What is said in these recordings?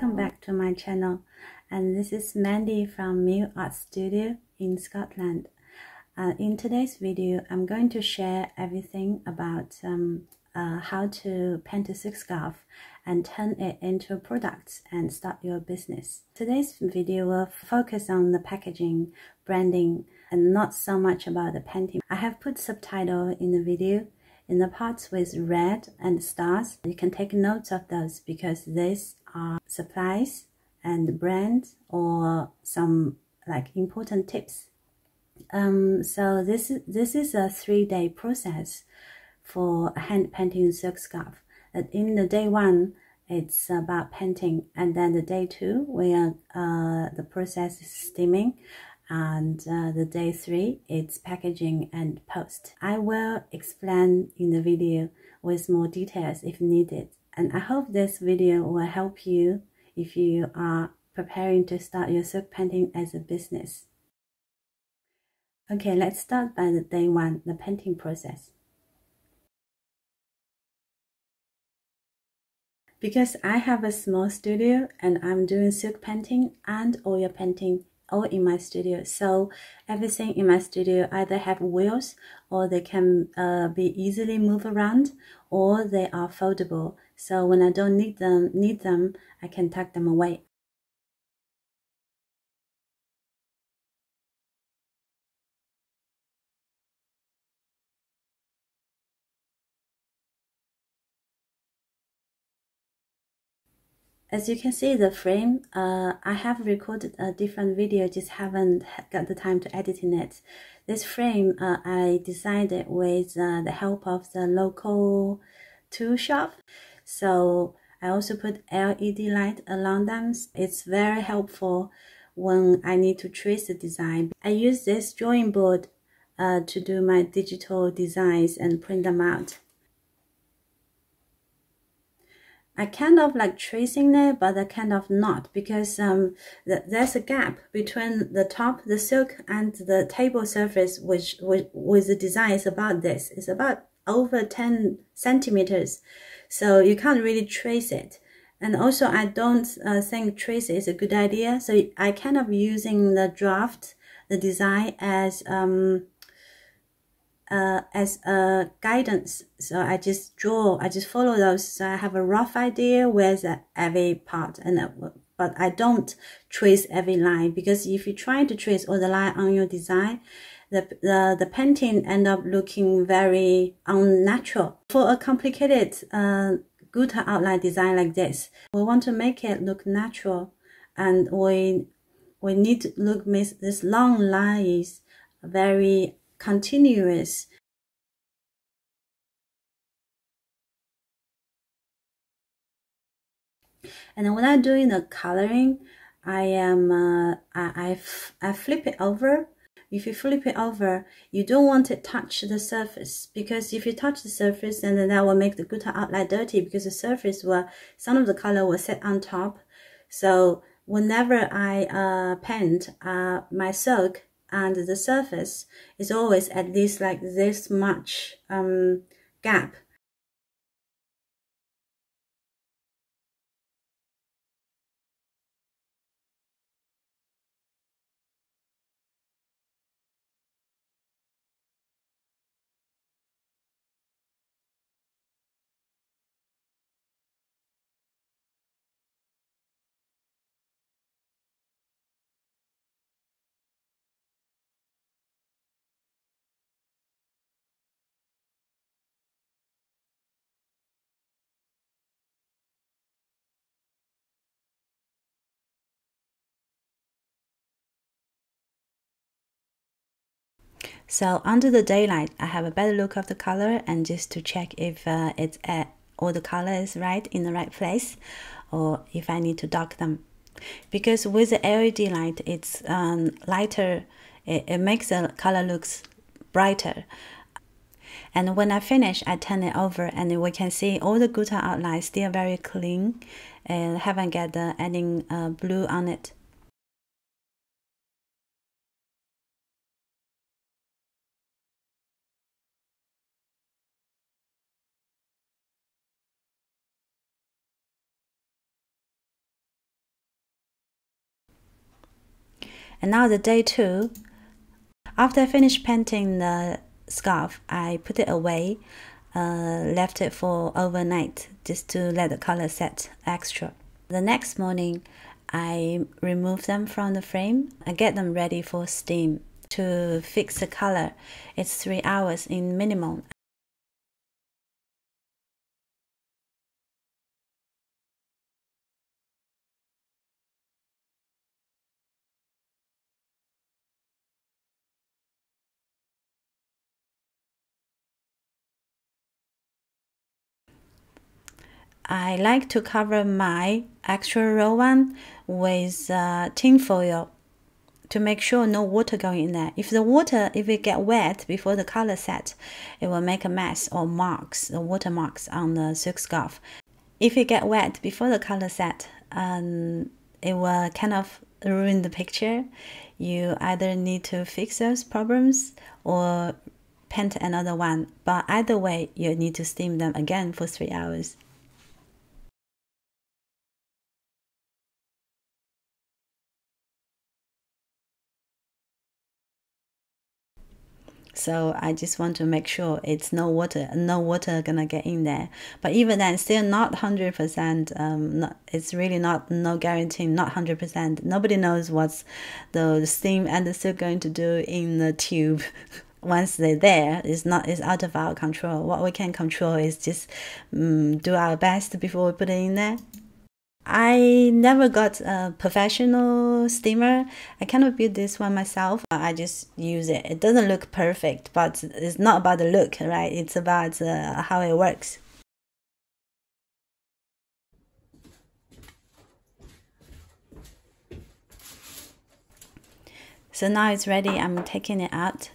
Welcome back to my channel. And this is Mandy from Miu Art Studio in Scotland. Uh, in today's video, I'm going to share everything about um, uh, how to paint a silk scarf and turn it into products and start your business. Today's video will focus on the packaging, branding, and not so much about the painting. I have put subtitle in the video in the parts with red and stars. You can take notes of those because these are supplies and brands or some like important tips. Um, so this this is a three day process for hand painting silk scarf. In the day one, it's about painting, and then the day two, where uh, the process is steaming, and uh, the day three, it's packaging and post. I will explain in the video with more details if needed. And I hope this video will help you if you are preparing to start your silk painting as a business. Okay, let's start by the day one, the painting process. Because I have a small studio and I'm doing silk painting and oil painting all in my studio. So everything in my studio either have wheels or they can uh, be easily moved around or they are foldable. So when I don't need them, need them, I can tuck them away. As you can see the frame, uh, I have recorded a different video, just haven't got the time to edit in it. This frame uh, I designed it with uh, the help of the local tool shop. So I also put LED light along them. It's very helpful when I need to trace the design. I use this drawing board uh, to do my digital designs and print them out. I kind of like tracing it, but I kind of not because um, the, there's a gap between the top, the silk, and the table surface, which, which with the design is about this. It's about over 10 centimeters, so you can't really trace it. And also, I don't uh, think trace is a good idea, so I kind of using the draft, the design as um, uh, as a guidance. So I just draw, I just follow those. So I have a rough idea where's every part and but I don't trace every line because if you try to trace all the line on your design, the, the, the painting end up looking very unnatural. For a complicated uh, good outline design like this, we want to make it look natural and we, we need to look, miss this long line is very continuous. And when I'm doing the coloring I am uh, I, I, I flip it over. If you flip it over you don't want to touch the surface because if you touch the surface then that will make the gutta outline dirty because the surface will some of the color will set on top. So whenever I uh, paint uh, my silk and the surface is always at least like this much um, gap So under the daylight, I have a better look of the color and just to check if uh, it's uh, all the color is right in the right place or if I need to dark them. Because with the LED light, it's um, lighter, it, it makes the color looks brighter. And when I finish, I turn it over and we can see all the gutta outlines still very clean and haven't got the any uh, blue on it. And now the day two, after I finished painting the scarf, I put it away, uh, left it for overnight just to let the color set extra. The next morning, I remove them from the frame and get them ready for steam. To fix the color, it's three hours in minimum. I like to cover my extra raw one with uh, tin foil to make sure no water going in there. If the water, if it get wet before the color set, it will make a mess or marks, the water marks on the silk scarf. If it get wet before the color set, um, it will kind of ruin the picture. You either need to fix those problems or paint another one. But either way, you need to steam them again for three hours. So I just want to make sure it's no water, no water gonna get in there. But even then, still not hundred percent. Um, not, it's really not no guarantee, not hundred percent. Nobody knows what's the steam and the silk going to do in the tube. Once they're there, it's not it's out of our control. What we can control is just um, do our best before we put it in there. I never got a professional steamer. I cannot build this one myself. I just use it. It doesn't look perfect, but it's not about the look, right? It's about uh, how it works. So now it's ready. I'm taking it out.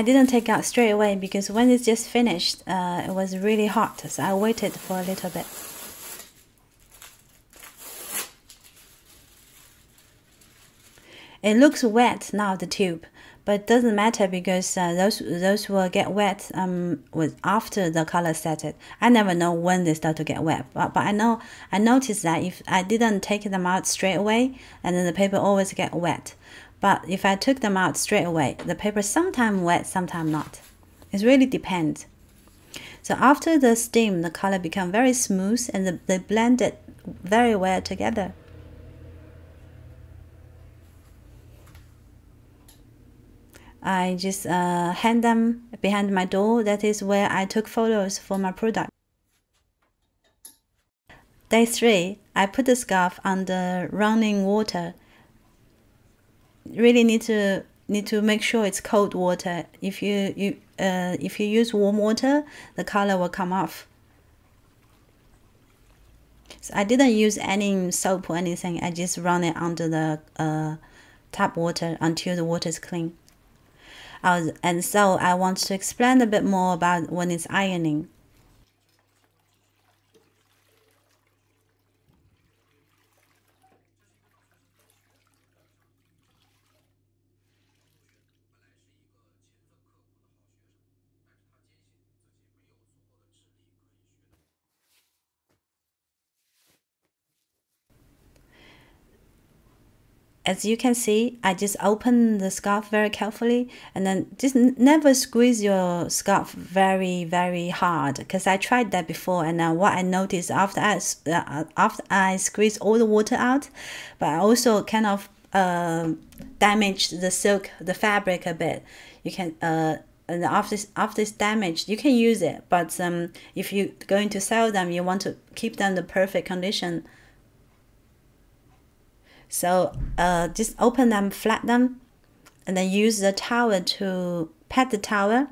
I didn't take out straight away because when it's just finished, uh, it was really hot, so I waited for a little bit. It looks wet now, the tube, but it doesn't matter because uh, those those will get wet um with after the color set I never know when they start to get wet, but, but I know I noticed that if I didn't take them out straight away, and then the paper always get wet. But if I took them out straight away, the paper sometimes wet, sometimes not. It really depends. So after the steam, the color become very smooth and the, they blended very well together. I just uh, them behind my door. That is where I took photos for my product. Day 3, I put the scarf under running water really need to need to make sure it's cold water. If you you uh, if you use warm water, the color will come off. So I didn't use any soap or anything. I just run it under the uh, tap water until the water is clean. Was, and so I want to explain a bit more about when it's ironing. As you can see, I just open the scarf very carefully and then just never squeeze your scarf very, very hard because I tried that before and then what I noticed after I, uh, after I squeeze all the water out, but I also kind of uh, damage the silk, the fabric a bit. You can, uh, and after after it's damaged, you can use it. But um, if you're going to sell them, you want to keep them the perfect condition so uh, just open them, flat them, and then use the towel to pat the towel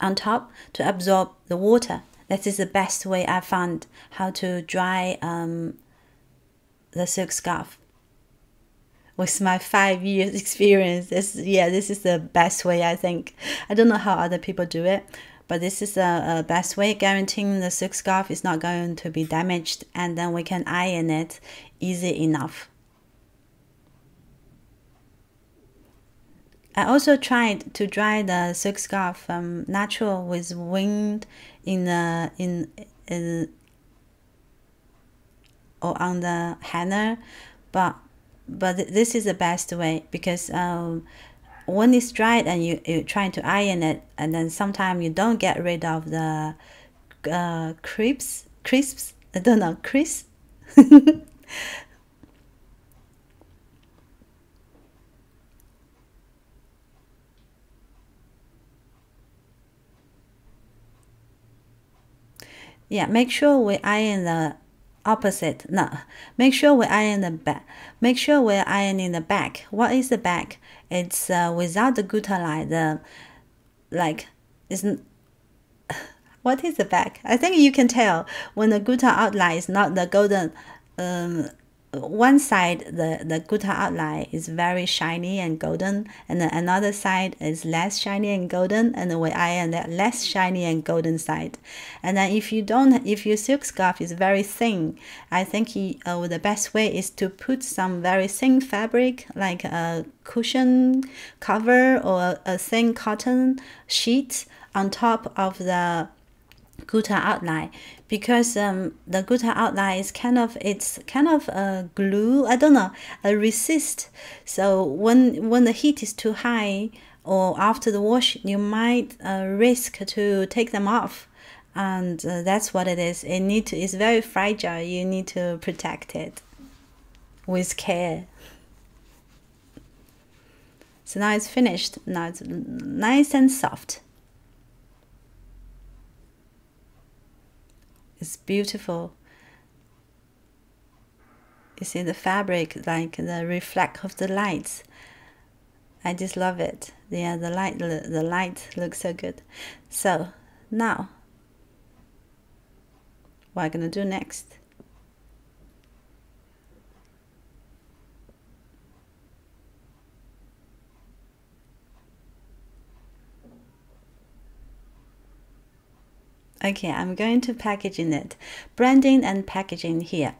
on top to absorb the water. That is the best way I found how to dry um, the silk scarf. With my five years experience, this, yeah, this is the best way I think. I don't know how other people do it, but this is the best way guaranteeing the silk scarf is not going to be damaged and then we can iron it easy enough. I also tried to dry the silk scarf um, natural with wind in the in, in or on the hanger, but but this is the best way because um, when it's dried and you you're trying to iron it and then sometimes you don't get rid of the uh, crisps crisps I don't know crisps. yeah make sure we iron the opposite. No make sure we iron the back make sure we're ironing the back. What is the back? It's uh, without the gutta line the like isn't what is the back? I think you can tell when the gutta outline is not the golden um one side the the gutta outline is very shiny and golden and then another side is less shiny and golden and we iron that less shiny and golden side. And then if you don't if your silk scarf is very thin i think uh, the best way is to put some very thin fabric like a cushion cover or a thin cotton sheet on top of the gutta outline because um, the gutta outline is kind of it's kind of a glue I don't know a resist. So when when the heat is too high or after the wash you might uh, risk to take them off. And uh, that's what it is. It need to it's very fragile. You need to protect it with care. So now it's finished. Now it's nice and soft It's beautiful. You see the fabric, like the reflect of the lights. I just love it. Yeah, the light, the, the light looks so good. So now, what I'm gonna do next? Okay, I'm going to packaging it. Branding and packaging here.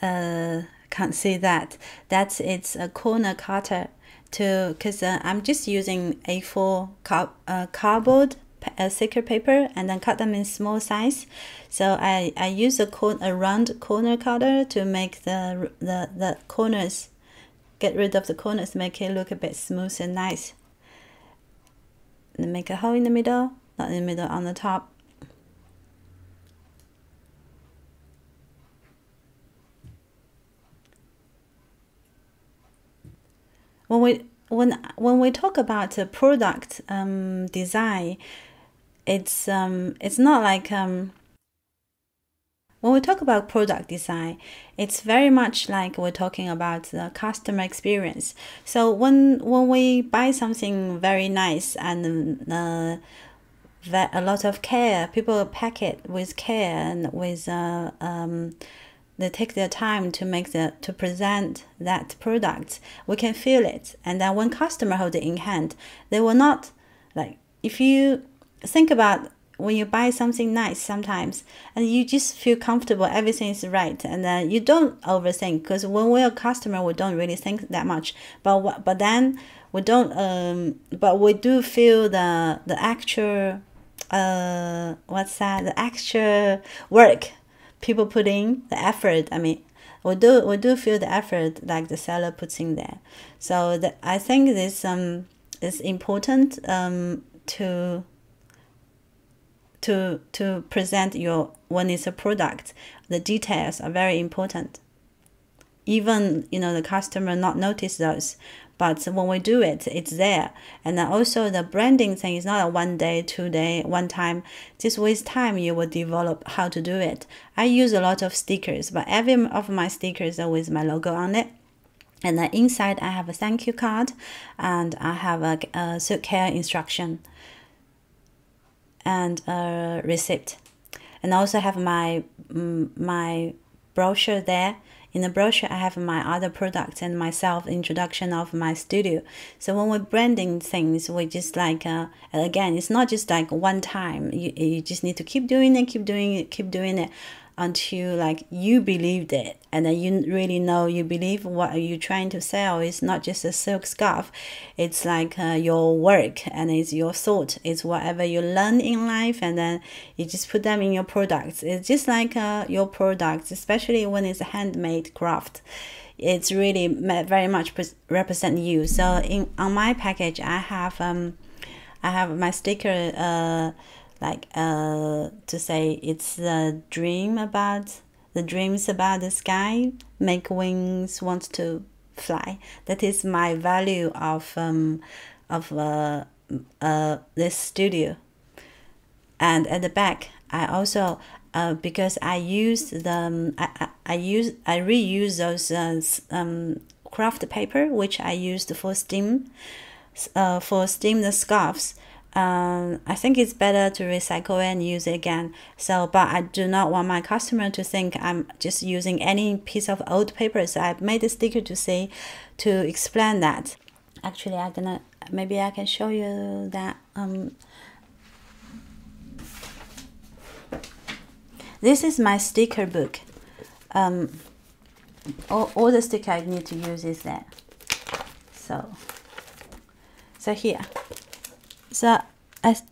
Uh, can't see that. That's it's a corner cutter to because uh, I'm just using A4 car, uh, cardboard uh, sticker paper and then cut them in small size. So I, I use a, cor a round corner cutter to make the, the, the corners, get rid of the corners, make it look a bit smooth and nice. And make a hole in the middle in the middle, on the top. When we when when we talk about product um, design, it's um, it's not like um, when we talk about product design, it's very much like we're talking about the customer experience. So when when we buy something very nice and uh, that a lot of care. People pack it with care and with uh, um, they take their time to make the to present that product. We can feel it, and then when customer hold it in hand, they will not like if you think about when you buy something nice sometimes and you just feel comfortable everything is right and then you don't overthink because when we're a customer we don't really think that much but but then we don't um but we do feel the the actual uh, what's that? The extra work people put in, the effort. I mean, we do we do feel the effort like the seller puts in there. So the, I think this um is important um to to to present your when it's a product. The details are very important. Even you know the customer not notice those, but when we do it, it's there. And also the branding thing is not a one day, two day, one time. Just with time, you will develop how to do it. I use a lot of stickers, but every of my stickers are with my logo on it. And then inside, I have a thank you card, and I have a, a silk care instruction and a receipt. And I also have my my brochure there in the brochure, I have my other products and myself introduction of my studio. So when we're branding things, we just like uh, again, it's not just like one time. You you just need to keep doing it, keep doing it, keep doing it. Until like you believed it and then you really know you believe what you're trying to sell is not just a silk scarf. It's like uh, your work and it's your thought it's whatever you learn in life and then you just put them in your products. It's just like uh, your products especially when it's a handmade craft. It's really very much represent you. So in on my package i have um i have my sticker uh like uh, to say it's a dream about the dreams about the sky make wings want to fly. That is my value of um, of uh, uh, this studio. And at the back i also uh, because i use the um, I, I, I use i reuse those uh, um, craft paper which i used for steam uh, for steam the scarves um, I think it's better to recycle and use it again. So, but I do not want my customer to think I'm just using any piece of old paper. So I made a sticker to say, to explain that. Actually, I'm gonna maybe I can show you that. Um, this is my sticker book. Um, all, all the sticker I need to use is that. So, so here so as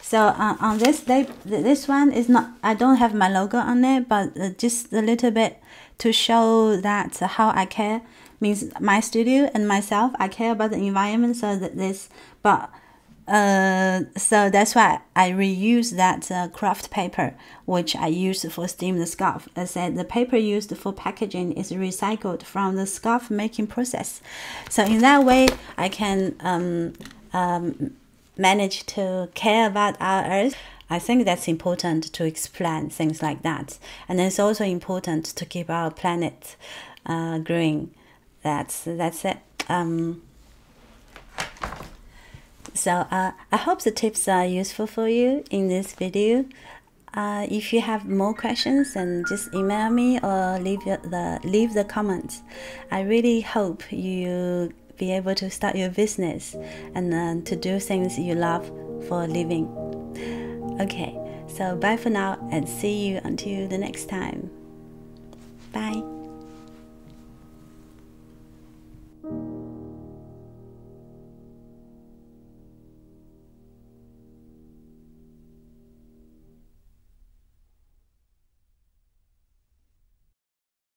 so uh, on this label this one is not I don't have my logo on it but uh, just a little bit to show that how I care means my studio and myself I care about the environment so that this but uh, so that's why I reuse that uh, craft paper, which I use for steam the scarf. I said the paper used for packaging is recycled from the scarf making process. So in that way, I can um, um, manage to care about our earth. I think that's important to explain things like that. And it's also important to keep our planet uh, green. That's, that's it. Um, so uh, I hope the tips are useful for you in this video. Uh, if you have more questions, then just email me or leave the leave the comments. I really hope you be able to start your business and uh, to do things you love for a living. Okay, so bye for now and see you until the next time. Bye.